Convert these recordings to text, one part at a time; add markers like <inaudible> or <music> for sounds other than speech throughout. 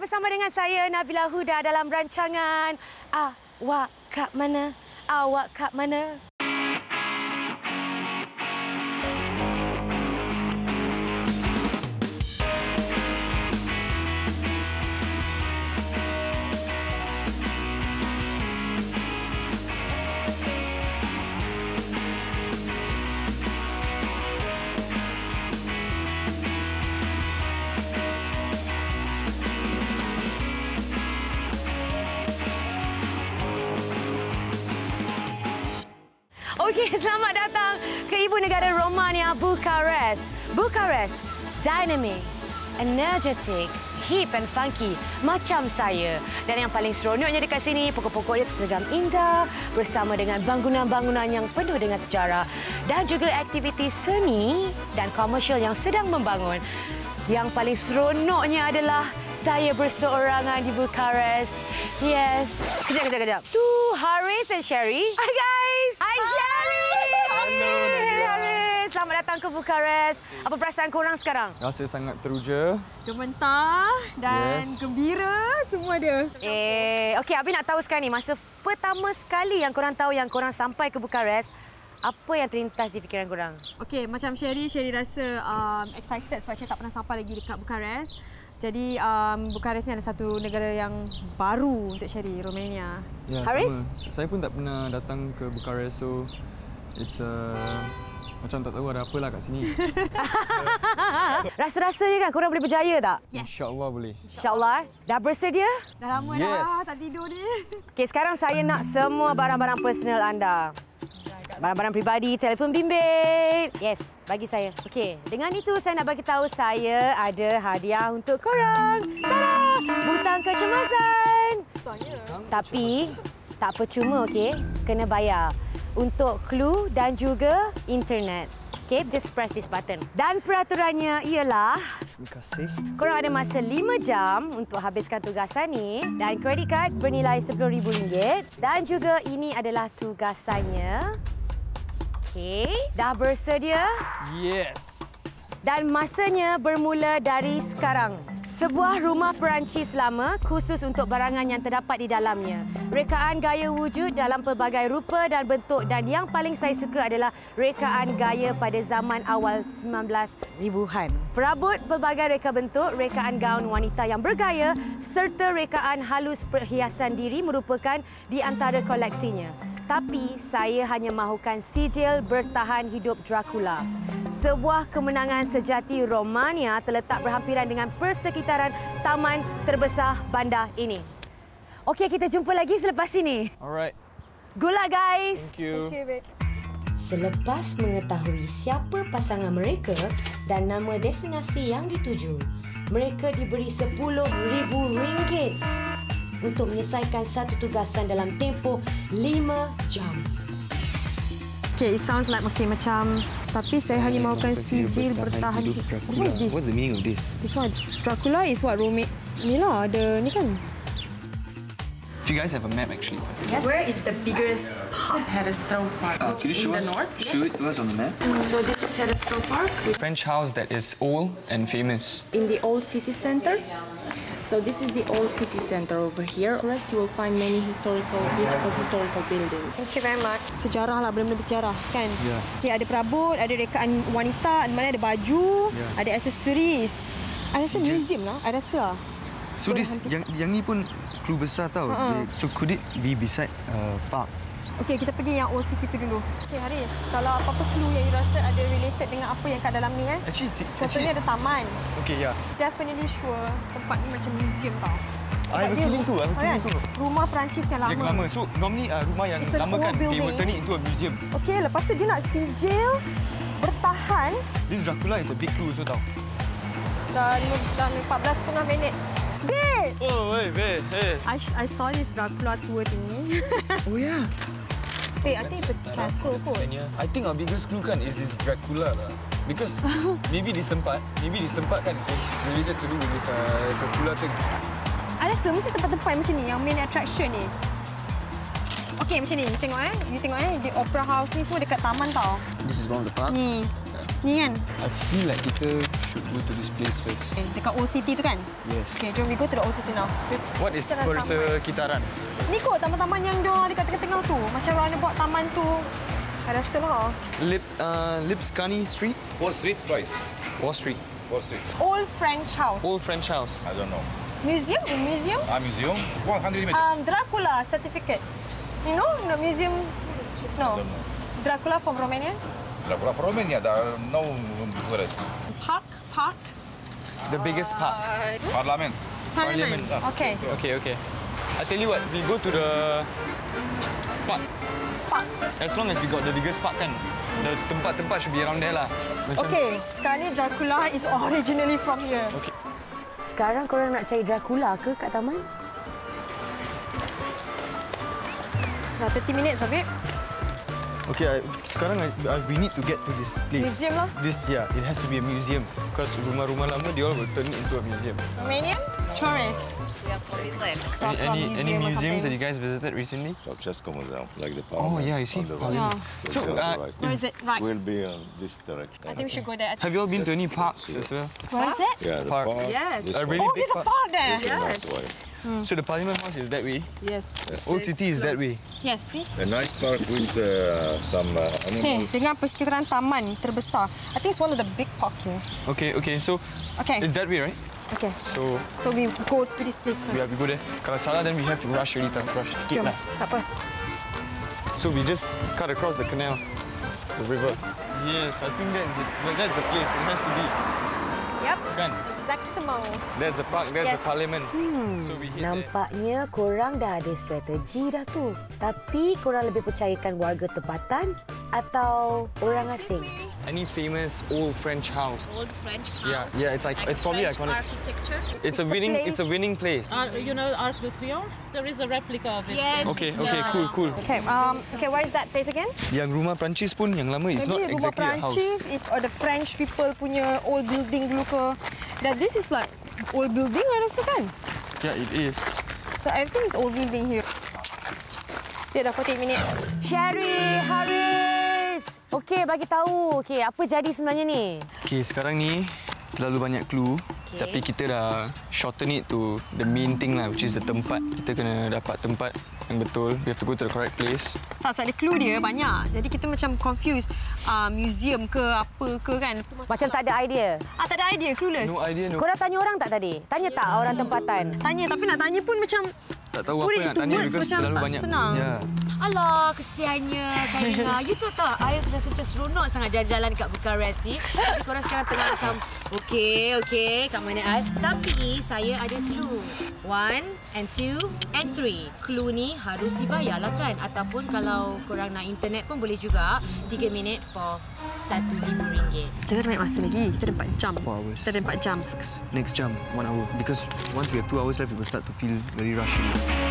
bersama dengan saya Nabila Huda dalam rancangan Awak kat mana? Awak kat mana? Bucharest. Bucharest, dynamic, energetic, hip and funky macam saya. Dan yang paling seronoknya dekat sini, pokok-pokok dia terseram indah bersama dengan bangunan-bangunan yang penuh dengan sejarah dan juga aktiviti seni dan komersial yang sedang membangun. Yang paling seronoknya adalah saya berseorangan di Bucharest. Yes. Kejap, kejap, kejap. Tu Haris and Sherry. Hi guys. Hi Sherry. Datang ke Bucharest. Apa perasaan korang sekarang? Rasa sangat teruja. Gementar dan Yes. gembira semua dia. Eh, okey, Abi nak tahu sekarang ni masa pertama sekali yang korang tahu yang korang sampai ke Bucharest, apa yang terlintas di fikiran korang? Okey, macam Sherry, Sherry rasa um, excited sebab Sherry tak pernah sampai lagi dekat Bucharest. Jadi um, Bucharest ni adalah satu negara yang baru untuk Sherry, Romania. Ya, Haris? sama. Saya pun tak pernah datang ke Bucharest so it's uh, macam tak tahu ada apa lah kat sini. <laughs> Rasa-rasanya kan korang boleh berjaya tak? Yes. InsyaAllah boleh. InsyaAllah. eh. Dah bersedia? Dah lama Yes. dah tak tidur ni. <laughs> Okey, sekarang saya nak semua barang-barang personal anda. Barang-barang peribadi, telefon bimbit. Yes, bagi saya. Okey, dengan itu saya nak bagi tahu saya ada hadiah untuk korang. Tada! Butang kecemasan. Tapi tak percuma, okey? Kena bayar untuk clue dan juga internet. Okey, just press this button. Dan peraturannya ialah Terima kasih. Korang ada masa 5 jam untuk habiskan tugasan ni dan kredit kad bernilai RM10,000 dan juga ini adalah tugasannya. Okey, dah bersedia? Yes. Dan masanya bermula dari sekarang. Sebuah rumah Perancis lama khusus untuk barangan yang terdapat di dalamnya. Rekaan gaya wujud dalam pelbagai rupa dan bentuk dan yang paling saya suka adalah rekaan gaya pada zaman awal 1900-an. Perabot pelbagai reka bentuk, rekaan gaun wanita yang bergaya serta rekaan halus perhiasan diri merupakan di antara koleksinya. Tapi saya hanya mahukan sijil bertahan hidup Dracula. Sebuah kemenangan sejati Romania terletak berhampiran dengan persekitaran taman terbesar bandar ini. Okey, kita jumpa lagi selepas ini. Alright. Good luck guys. Thank you. Okay, babe. Selepas mengetahui siapa pasangan mereka dan nama destinasi yang dituju, mereka diberi RM10,000 untuk menyelesaikan satu tugasan dalam tempoh 5 jam. Okay, it sounds like okay macam tapi saya hanya mahukan sijil bertahan hidup. What is this? What's the meaning of this? This one, Dracula is what Rome ni lah ada ni kan. Do you guys have a map actually? Yes. Where is the biggest hub? Herestro Park. Uh, could you show in us, the north. show it to us on the map? So this is Herestro Park French house that is old and famous. in the old city center. So this is the old city center over here. Rest you will find many historical, beautiful historical buildings. Thank you very much. Sejarah lah, benda-benda bersejarah kan? Ya. Okay, ada perabot, ada rekaan wanita, ada mana ada baju, Ya. ada aksesoris. I rasa museum lah, I rasa lah. So this yang yang ni pun clue besar tau. Ha-ha. So could it be beside uh, park? Okey, kita pergi yang old city tu dulu. Okey, Haris, kalau apa-apa clue yang you rasa ada related dengan apa yang kat dalam ni kan? Actually, it's, Contohnya ada taman. Okay, yeah. Definitely sure tempat ni macam museum tau. I have a feeling too, I have a feeling kan? too. Rumah Perancis yang lama. Yang lama. So normally uh, rumah yang It's lama kan, they will building. turn it into a museum. Okey, lepas tu dia nak sijil bertahan This Dracula is a big clue so tau. dan dan 14 setengah minit. Hey, hey, hey. I, I saw this Dracula tour thingy. Oh yeah. <laughs> Babe, I think it's a castle kot. I think our biggest clue kan is this Dracula lah. Because <laughs> maybe this tempat, maybe this tempat kan is related to do with this uh, Dracula thing. I rasa mesti tempat-tempat macam ni yang main attraction ni. Okey, macam ni. You tengok eh. You tengok eh. Di Opera House ni semua dekat taman tau. This is one of the parks. Ni. Ni kan? I feel like kita go to this place first. Okay, dekat Old City tu kan? Yes. Okay, jom we go to the Old City now. What is persekitaran? Ni kot taman-taman yang dia dekat tengah-tengah tu. Macam roundabout taman tu. I rasa lah. Lip, uh, Lipscani Street? Fourth Street, right? 4th Street. Fourth Street. Old French House. Old French house. I don't know. Museum? In museum? A museum, 100 meters. Um, Dracula certificate. You know, the museum? No. Dracula from Romania? Dracula from Romania, dar no Bucharest. Park? Park? The biggest park. Parlament. Parliament. Ah, Okay. Okay, okay. I tell you what, we go to the park. Park. As long as we got the biggest park kan, the tempat-tempat should be around there lah. Macam, Okay, sekarang ni Dracula is originally from here. Okay. Sekarang korang nak cari Dracula ke kat taman? Dah 30 minutes, Habib. Okay, I, sekarang I, I, we need to get to this place. Museum lah. This, yeah, it has to be a museum. Because rumah-rumah lama, they all will turn it into a museum. Romanian? Tourist. Any, Dracula any, any museum or museums that you guys visited recently? Ceausescu Museum, like the Oh, yeah, you see. on the Parliament. So, uh, right. Where is it? Right. Will be on this direction. I think we should go there. Have you all been to any parks as well? Where is it? Yeah, the Park. park. Yes. This A really Oh, big there's a park. park there. This one, that's why. So the Parliament House is that way. Yes. Old City is that way. Yes, see? A nice park with uh, some uh, Ni, animals. dengan persekitaran taman terbesar. I think it's one of the big park here. Okay, okay. So Okay. it's that way, right? Okay. So So we go to this place we have to go there. Kalau salah, then we have to rush really to rush sikit Jom. lah. Tak apa. So we just cut across the canal, the river. Yes, I think that's it. That's the place. It has to be. Yep. Kan? Exactamo. There's a park. There's Yes. a parliament. So we hit there. Nampaknya korang dah ada strategi dah tu. Tapi korang lebih percayakan warga tempatan atau orang asing? Any famous old French house? Old French house. Yeah, yeah. It's like, it's probably French iconic. architecture. It's a winning. It's a winning place. Uh, you know Arc de Triomphe? There is a replica of it. Yes. Okay, okay, cool, cool. Okay, um, okay, where is that place again? Yang rumah Perancis pun yang lama is not Maybe rumah exactly a Perancis, house. if uh, the French people punya old building dulu ke. That this is like old building I rasa kan? Yeah, it is. So everything is old building here. Dia dah 48 minutes. Sherry, Haris. Okey, bagi tahu. Okey, apa jadi sebenarnya ni? Okay, sekarang ni terlalu banyak clue. Okay. Tapi kita dah shorten it to the main thing lah, which is the tempat. Kita kena dapat tempat yang betul. We have to go to the correct place. Tak sebab dia clue dia banyak. Jadi kita macam confused. Uh, museum ke apa ke kan. Macam tak ada idea. Ah, tak ada idea, clueless. No idea, no. Korang tanya orang tak tadi? Tanya tak orang tempatan? Tanya tapi nak tanya pun macam Tak tahu apa nak tanya because macam terlalu banyak. senang. Yeah. Alah, kesiannya saya dengar. <laughs> You tahu tak, I rasa macam seronok sangat jalan-jalan kat Bukarest ni. Tapi korang sekarang tengah macam, okey, okey, kat mana I? Tapi saya ada clue. One and two and three. Clue ni harus dibayar lah kan? Ataupun kalau korang nak internet pun boleh juga. Tiga minit for satu lima ringgit. kita ada banyak masa lagi. Kita ada 4 jam. Four hours. Kita ada 4 jam. Next jam, one hour. Because once we have two hours left, we will start to feel very rushy.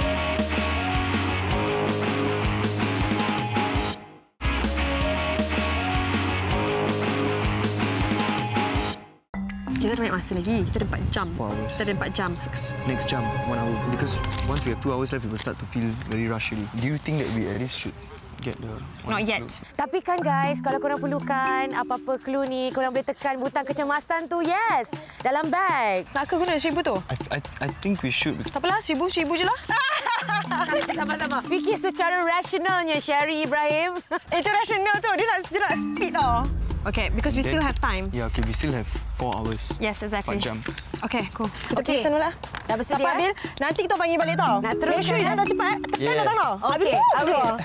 Masa lagi. Kita ada 4 jam. Kita ada 4 jam. Next, next jam, one hour. Because once we have two hours left, we will start to feel very rushy. Do you think that we at least should get the... Not yet. clue? Tapi kan guys, kalau korang perlukan apa-apa clue ni, korang boleh tekan butang kecemasan tu. Yes! Dalam bag. Nak ke guna seribu tu? I, I, I think we should. Tak apalah, seribu, seribu je lah. <laughs> Sama-sama. Fikir secara rasionalnya, Sherry Ibrahim. Itu rasional tu. Dia nak, dia nak speed tau. Okay, because we still Then- have time. Yeah, okay, we still have four hours. Yes, exactly. Empat jam. Okay, cool. Kita Okay. okay. dulu lah. Dah bersedia? Dapat Bil? Nanti kita panggil balik tau. Nak terus Make sure you eh? dah cepat. Tekan Yeah. Habis tu, okey.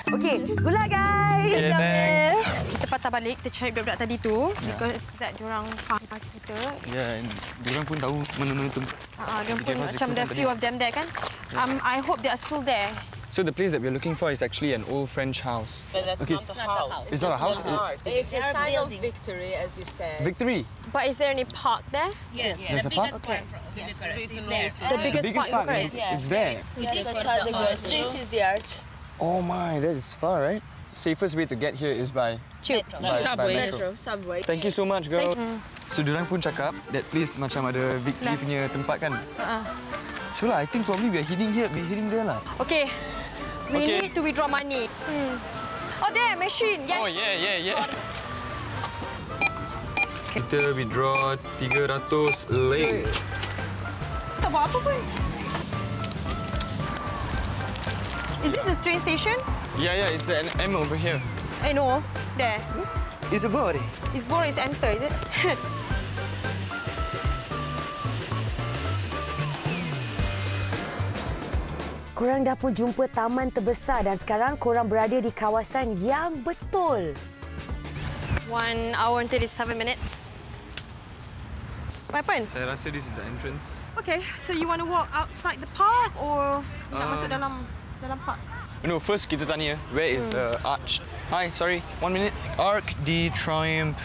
tu. Okey, good luck guys. Okay, thanks. Kita patah balik, kita cari budak-budak tadi tu. Because that diorang faham pasal kita. Yeah, and diorang pun tahu mana-mana tempat. Uh, diorang pun the macam there tadi. few of them there kan. Um, I hope they are still there. So the place that we're looking for is actually an old French house. But that's Okay. not a house. It's not a house. It's a sign of victory, as you said. Victory. But is there any park there? Yes. There's a the park? biggest part from Bucharest is there. The biggest, The biggest park in park. Bucharest. It's, it's there. This is the arch. Oh my, that is far, right? Safest way to get here is by Tube. by, by metro. Metro, subway. Thank you so much, girl. So diorang pun cakap that place macam ada victory Left. punya tempat kan? Uh-uh. So lah, I think probably we are heading here, we're heading there lah. Okay. We Okay. need to withdraw money. Hmm. Oh, there, machine. Yes. Oh yeah, yeah, yeah. Kita withdraw 300 lei. Tak buat apa pun. Is this a train station? Yeah, yeah, it's an M over here. Eh, no. There. It's a body. Is Vor is enter, is it? <laughs> Korang dah pun jumpa taman terbesar dan sekarang korang berada di kawasan yang betul. One hour and 37 minutes. What happened? Saya rasa this is the entrance. Okay, so you want to walk outside the park or nak Um, masuk dalam dalam park? No, first kita tanya, where is the arch? Hi, sorry, one minute. Arc de Triomphe.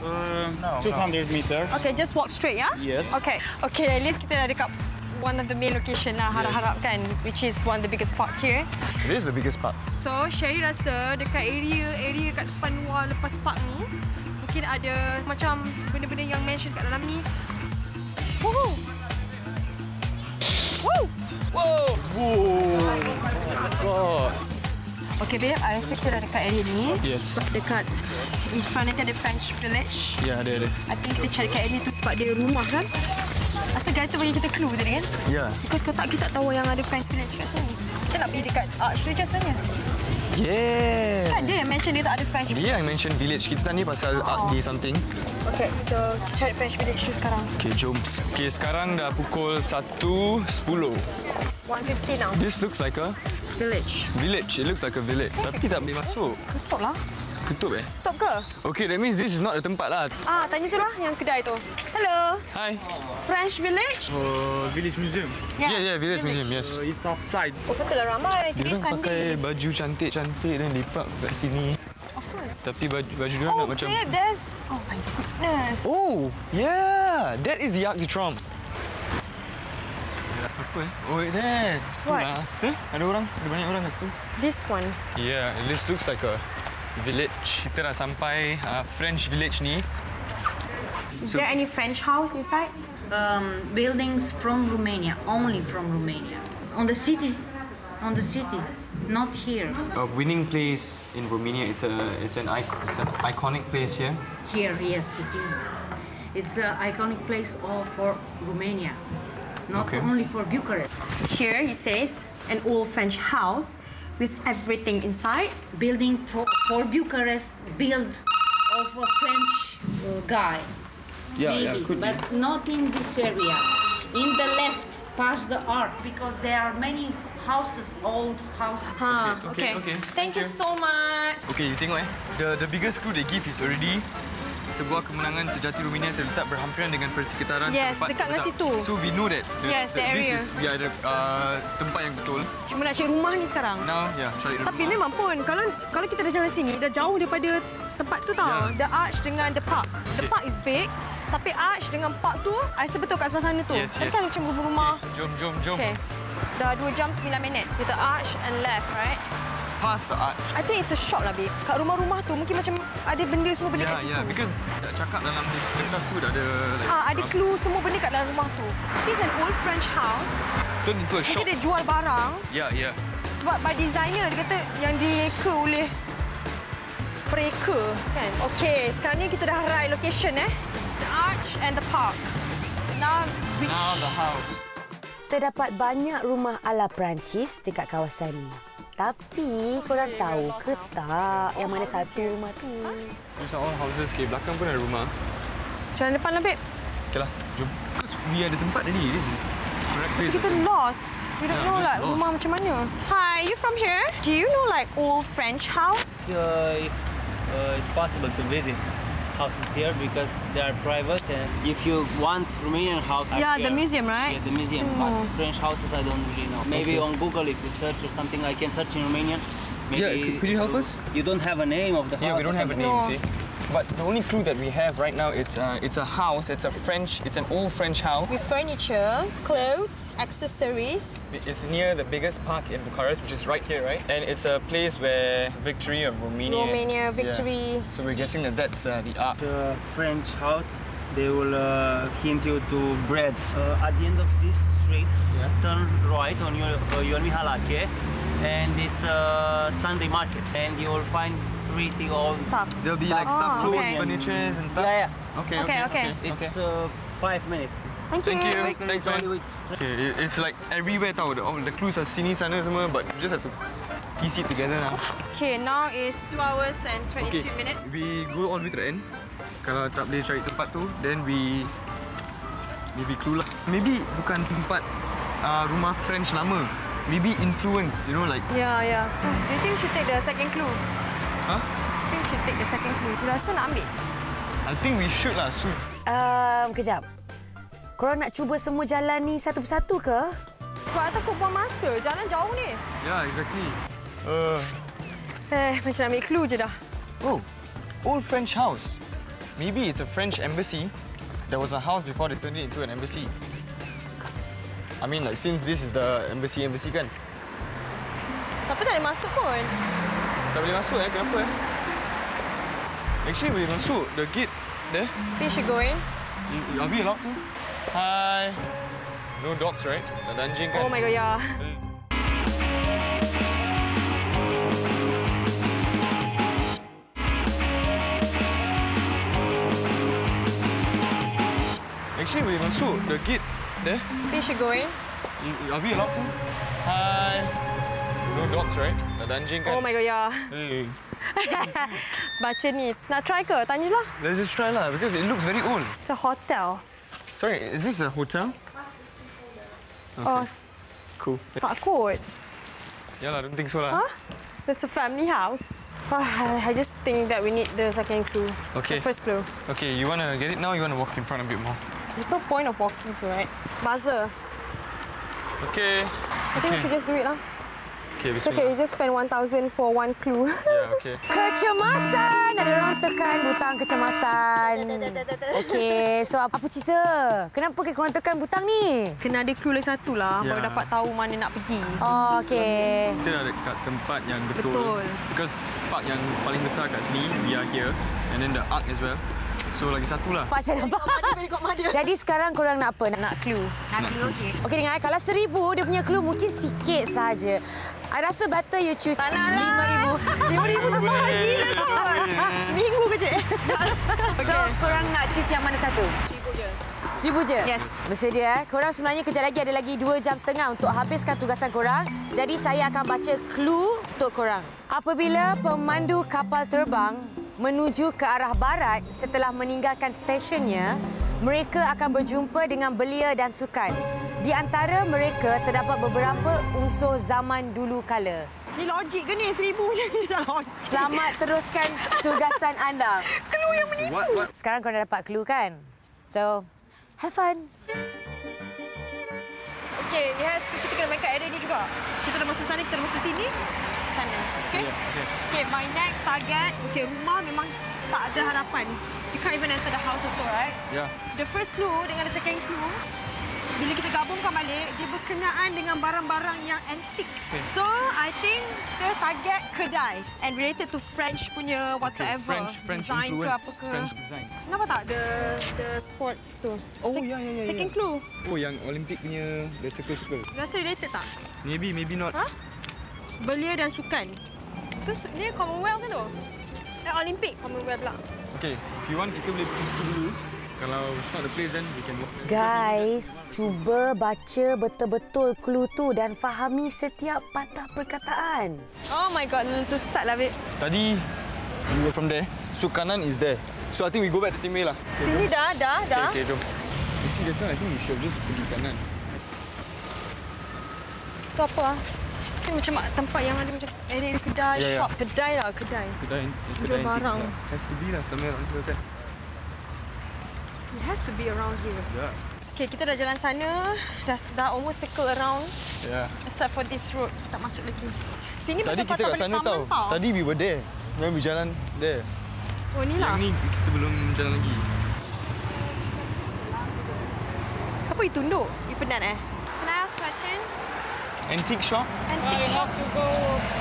Uh, 200 meter. Okay, just walk straight, ya? Yes. Okay. Okay, at least kita dah dekat one of the main location lah, harap-harap kan, which is one of the biggest park here. It is the biggest park. So, Sherry rasa dekat area area kat depan luar lepas park ni, mungkin ada macam benda-benda yang mention kat dalam ni. Woohoo! Woo! God. Okay, babe, I rasa kita dah dekat area ni. Yes. Dekat in front nanti ada French Village. Ya, ada ada. I think kita cari kat area tu sebab dia rumah kan. Asal guide tu bagi kita clue tadi kan? Ya. Because kau tak kita tak tahu yang ada French Village kat sini. Kita nak pergi dekat arch tu je sebenarnya. Yeah. Kan dia yang mention dia tak ada French Village. Dia yang mention village. Kita tanya pasal art di something. Okay, so kita cari French Village tu sekarang. Okay, jom. Okay, sekarang dah pukul 1.10. 150 now. This looks like a Village. village. It looks like a village. Tapi tak boleh masuk. Ketuk lah. Ketup eh? Ketuk ke? Okay, that means this is not the tempat lah. Ah, tanya tu lah yang kedai tu. Hello, Hi. French Village? Uh, village museum. Yeah, yeah, village museum, yes. Uh, it's outside. Oh, betul lah ramai. Today orang pakai Sunday. baju cantik-cantik dan lepak kat sini. Of course. Tapi baju, baju dia Oh, nak macam... babe, there's... Oh my goodness. Oh, yeah. That is the Arc de Triomphe. Apa eh? Oh, that. What? Itulah. Eh, ada orang. Ada banyak orang kat situ. This one. Yeah, this looks like a village. Kita dah sampai uh, French village ni. Is there any French house inside? um, buildings from Romania, only from Romania. On the city, on the city, not here. A winning place in Romania. It's a it's an icon, it's an iconic place here. Here, yes, it is. It's an iconic place all for Romania, not Okay. only for Bucharest. Here, he says, an old French house with everything inside. Building for, for Bucharest, built of a French uh, guy, Yeah, maybe, yeah, could but not in this area. In the left, past the arc, because there are many houses, old houses. Ha, okay, okay. Thank you so much. Okay, you tengok eh. The the biggest clue they give is already sebuah kemenangan sejati Romania terletak berhampiran dengan persekitaran Yes, tempat dekat dengan situ. So we know that the, Yes, the this area. is we are the uh, tempat yang betul. Cuma nak cari rumah ni sekarang. Now, yeah, cari Tapi rumah. memang pun kalau kalau kita dah jalan sini dah jauh daripada tempat tu tau. Ya. The arch dengan the park. The Okay. park is big tapi arch dengan park tu I rasa betul kat sebelah sana tu. Yes, Kan yes. kan macam rumah-rumah. Jom, jom, jom. Okay. Dah 2 jam 9 minit. Kita arch and left, right? Past the arch. I think it's a shop lah, babe. Kat rumah-rumah tu mungkin macam ada benda semua benda Yeah, kat situ. yeah, because dah cakap dalam kertas tu dah ada like, Ah, ada um, clue semua benda kat dalam rumah tu. It's an old French house. turn into a shop. Mungkin dia jual barang Yeah, yeah. sebab by designer dia kata yang direka oleh mereka kan. Okey, sekarang ni kita dah right location eh. The arch and the park. Now which Now the house. Terdapat banyak rumah ala Perancis dekat kawasan ini. Tapi korang tahu ke tak yang mana satu rumah tu? These are all houses. Okay, belakang pun ada rumah. jalan depan lah, babe. Okay lah, jom. Because we ada tempat tadi. This is correct place. Kita lost. We don't Yeah, know like rumah lost. macam mana. Hi, you from here? Do you know like old French house? If uh, it's possible to visit houses here because they are private and if you want Romanian house Yeah, here. the museum, right? Yeah, the museum. Oh. But French houses I don't really know. Maybe on Google if you search or something I can search in Romanian. Maybe Yeah, could- could you help us? You don't have a name of the house. Yeah, we don't have a something? name, see? But the only clue that we have right now, it's uh, it's a house. It's a French. It's an old French house. With furniture, clothes, accessories. It's near the biggest park in Bucharest, which is right here, right? And it's a place where victory of Romania. Romania Yeah. victory. So we're guessing that that's uh, the ark. The French house, they will uh, hint you to bread. Uh, at the end of this street, Yeah. turn right on your uh, Ion Mihalache, and it's a Sunday market. And you will find pretty old. Stuff. There'll be like stuff, Oh, clothes, okay. furnitures and stuff. Yeah, yeah. Okay, Okay, okay. It's uh, five minutes. Thank, Thank you. Minutes Thanks, man. only. Okay, it- it's like everywhere tau. The, all the clues are sini sana semua, but you just have to piece it together now. Okay, now is 2 hours and 22 Okay, minutes. we go all the way to the end. Kalau tak boleh cari tempat tu, then we maybe clue lah. Maybe bukan tempat uh, rumah French lama. Maybe influence, you know, like Yeah, yeah. Do you think we should take the second clue? Huh? I think we should take the second clue. You rasa nak ambil? I think we should lah soon. Um, kejap. Korang nak cuba semua jalan ni satu persatu ke? Sebab I takut buang masa. Jalan jauh ni. Yeah, exactly. Uh, Eh, macam nak ambil clue je dah. oh, old French house. Maybe it's a French embassy. There was a house before they turned it into an embassy. I mean, like since this is the embassy embassy kan, Tapi tak boleh masuk pun. Tak boleh masuk eh? Kenapa eh? Actually boleh masuk. The gate there. Think you should go in? You- Are we allowed to? Hi. No dogs, right? Tak ada anjing kan? Oh my god, yeah. Actually boleh masuk. The gate there. Think you should go in? You- Are we allowed to? Hi. No dogs, right? Tak ada anjing kan? Oh my god, yeah. Hey. <laughs> Baca ni. Nak try ke? Tanya lah. Let's just try lah because it looks very old. It's a hotel. Sorry, is this a hotel? Oh, Cool. takut. Yeah lah, don't think so lah. Huh? That's a family house. Ah, <sighs> I just think that we need the second clue. Okay. The first clue. Okay, you wanna get it now? You wanna walk in front a bit more? There's no point of walking, so right? Buzzer. Okay. I think we should just do it lah. Okay, It's okay, bismillah. you just spend 1,000 for one clue. Yeah, okay. <laughs> Kecemasan! Ada orang tekan butang kecemasan. Okey, so apa cerita? Kenapa ke korang tekan butang ni? Kena ada clue lagi satu lah, baru Ya. dapat tahu mana nak pergi. Oh, okey. Kita dah dekat tempat yang betul. Betul. Because park yang paling besar kat sini, we are here. And then the arc as well. So lagi satu lah. Pak saya nampak. Jadi sekarang korang nak apa? Nak clue? Nak clue, okey. Okey, dengar. eh. Kalau seribu, dia punya clue mungkin sikit saja. I rasa better you choose Tak nak lah. lima ribu. <laughs> Lima ribu tu mahal gila. Seminggu kerja. <laughs> So, korang nak choose yang mana satu? Seribu je. Seribu je? Yes. Bersedia eh? Korang sebenarnya kejap lagi ada lagi dua jam setengah untuk habiskan tugasan korang. Jadi saya akan baca clue untuk korang. Apabila pemandu kapal terbang menuju ke arah barat setelah meninggalkan stesyennya, mereka akan berjumpa dengan belia dan sukan. Di antara mereka terdapat beberapa unsur zaman dulu kala. Ni logik ke ni? Seribu je <laughs> ni tak logik. Selamat teruskan tugasan anda. <laughs> Clue yang menipu. What? What? Sekarang korang dah dapat clue kan? So, have fun. Okay, ni has kita kena main kat area ni juga. Kita dah masuk sana, kita dah masuk sini. Sana. Okay? Yeah, okay. Okay, my next target. Okay, rumah memang tak ada harapan. You can't even enter the house also, right? Yeah. The first clue dengan the second clue, bila kita gabungkan balik, dia berkenaan dengan barang-barang yang antik. Okay. So, I think the target kedai and related to French punya whatsoever. French, French design ke influence. apa ke. French design. Kenapa tak the the sports tu? Oh, ya, ya, ya, Second ya. clue. Oh, yang Olympic punya the circle-circle. Rasa related tak? Maybe, maybe not. Ha? Belia dan sukan. Tu ni Commonwealth kan tu? Eh, Olympic Commonwealth pula. Okay, if you want, kita boleh pergi situ dulu. Kalau it's not the place, then we can walk. Guys, cuba baca betul-betul clue tu dan fahami setiap patah perkataan. Oh my god, sesat lah, babe. Tadi, we were from there. So kanan is there. So I think we go back the same way lah. Sini dah, dah, dah. Okay, okay, jom. Actually, just now I think we should just pergi kanan. Tu apa ah? Ni macam tempat yang ada macam area kedai, Ya, ya. shop, kedai lah, kedai. Kedai, Jual kedai antique barang. Has to be lah, somewhere around here kan. It has to be around here. Yeah. Okay, kita dah jalan sana. Dah, dah almost circle around. Yeah. Except for this road. Tak masuk lagi. Sini Tadi macam kita kat sana balik tau. taman Tadi we were there. Then we jalan there. Oh, ni lah. Yang ni kita belum jalan lagi. Kenapa you tunduk? You penat eh? Can I ask question? antique shop. Antique shop. to go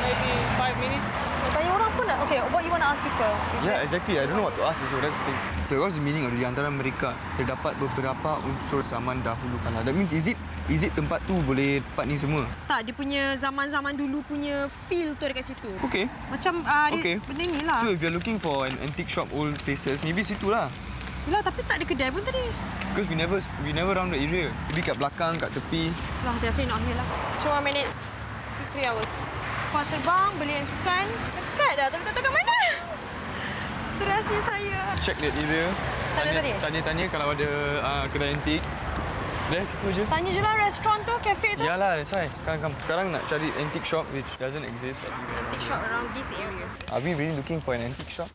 maybe five minutes. Tanya nak. Okay, what you want to ask people? Yeah, exactly. I don't know what to ask also. That's the thing. So what's the meaning of di antara mereka terdapat beberapa unsur zaman dahulu kala? That means is it is it tempat tu boleh tempat ni semua? Tak, dia punya zaman-zaman dulu punya feel tu dekat situ. Okay. Macam uh, Okay. dia benda ni lah. So if you're looking for an antique shop, old places, maybe situ lah. Yelah, tapi tak ada kedai pun tadi. Because we never we never round the area. Maybe kat belakang, kat tepi. Lah, definitely not here lah. Two more minutes. Three hours. Kuat terbang, beli yang sukan. Dekat dah, tapi tak tahu kat mana. Stresnya saya. Check that area. Sana tadi? Tanya-tanya kalau ada uh, kedai antik. Dah situ je. Tanya je lah restoran tu, kafe tu. Yalah, that's why. Sekarang, sekarang nak cari antique shop which doesn't exist. Antique shop around this area. Are we really looking for an antique shop?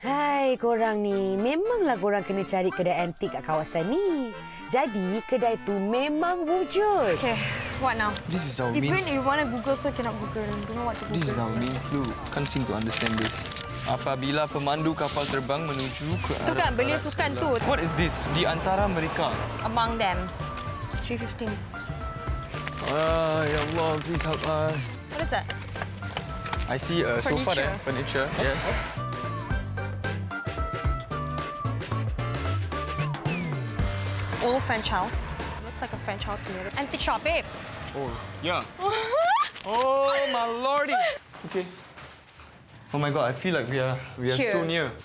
Hai korang ni, memanglah korang kena cari kedai antik kat kawasan ni. Jadi, kedai tu memang wujud. Okay, what now? This is our Even if you want to Google, so cannot Google. Don't know what to Google. This is our main clue. Can't seem to understand this. Apabila pemandu kapal terbang menuju ke Tu arah kan, beli barat sukan sebelah. tu. What is this? Di antara mereka. Among them. 315. Ah, ya Allah, please help us. What is that? I see a sofa there, Furniture. furniture. Yes. Old French house. Looks like a French house to me. Antique shop, babe. Oh, yeah. <laughs> Oh my lordy. Okay. Oh my god, I feel like we are we are so near. <sighs>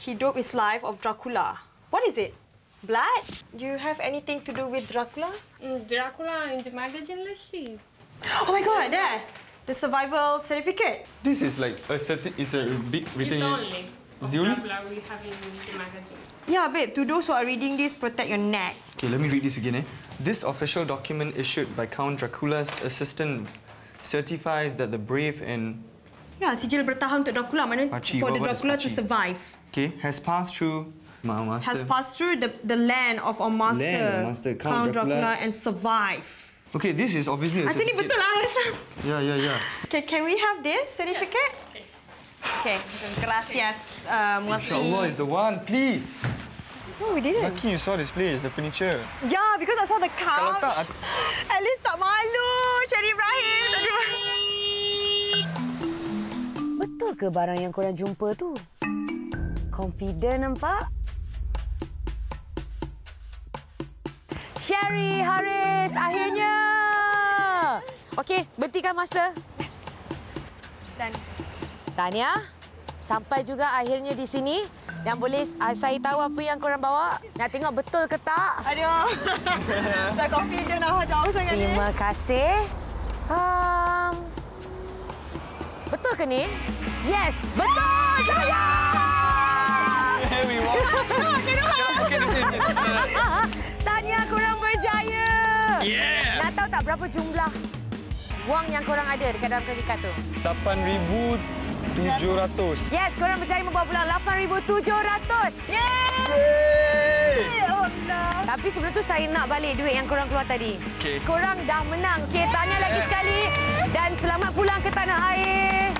He dope his life of Dracula. What is it? Blood? Do you have anything to do with Dracula? Mm, Dracula in the magazine, let's see. Oh my god, there! The survival certificate. This is like a certi- it's a big It's written. It's only? Dracula magazine. Yeah, babe, to those who are reading this, protect your neck. Okay, let me read this again. Eh? This official document issued by Count Dracula's assistant certifies that the brave and Yeah, sijil bertahan untuk Dracula. Mana Pachi, for the Dracula to survive. okay has passed through my master. Has passed through the, the land of our master, Land of master, Count Dracula. and survive. Okay, this is obviously a Ah, sini certificate. betul lah. rasa. Yeah, yeah, yeah. Okay, can we have this certificate? Okay, gracias, uh, Inshallah is the one, please. No, we didn't. Lucky you saw this place, the furniture. Yeah, because I saw the Kalau couch. tak, aku- At least tak malu. Syed Ibrahim. Tak. Betul ke barang yang korang jumpa tu? Confident nampak? Sherry, Haris, akhirnya! Okey, berhentikan masa. Dan Tania, sampai juga akhirnya di sini. Yang boleh uh, saya tahu apa yang korang bawa? Nak tengok betul ke tak? Aduh. <laughs> Dah confident dah jauh sangat ni. Terima kasih. Um, betul ke ni? Yes, betul! Jaya! Tania, <laughs> korang berjaya! Yeah! Nak tahu tak berapa jumlah wang yang korang ada dekat dalam kredit kad tu? 8,700. Yes, korang berjaya membawa pulang 8,700. Ya Allah. Tapi sebelum tu saya nak balik duit yang korang keluar tadi. Okey. Korang dah menang. Okey, tanya lagi sekali. Dan selamat pulang ke tanah air.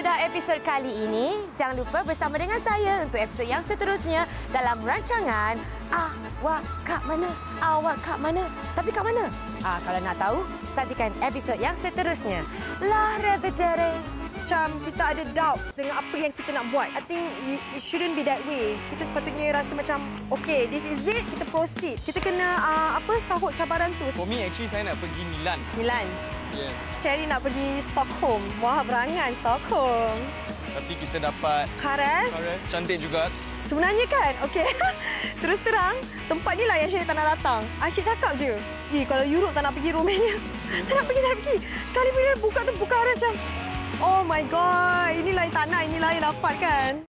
Sudah episod kali ini. Jangan lupa bersama dengan saya untuk episod yang seterusnya dalam rancangan Awak kat mana? Awak kat mana? Tapi kat mana? Ah, kalau nak tahu, saksikan episod yang seterusnya. La revedere. Macam kita ada doubts dengan apa yang kita nak buat. I think it shouldn't be that way. Kita sepatutnya rasa macam, okay, this is it, kita proceed. Kita kena uh, apa sahut cabaran tu. For me, actually, saya nak pergi Milan. Milan. Yes. Cherry nak pergi Stockholm. Wah, berangan Stockholm. Tapi kita dapat Kares. Paris. Cantik juga. Sebenarnya kan, okey. <laughs> Terus terang, tempat ni lah yang Syed tak nak datang. Asyik cakap je. Eh, kalau Europe tak nak pergi Romania. <laughs> tak nak pergi, tak nak pergi. Sekali bila buka tu, buka Kares macam, Oh my God, inilah yang tak nak, inilah yang dapat kan.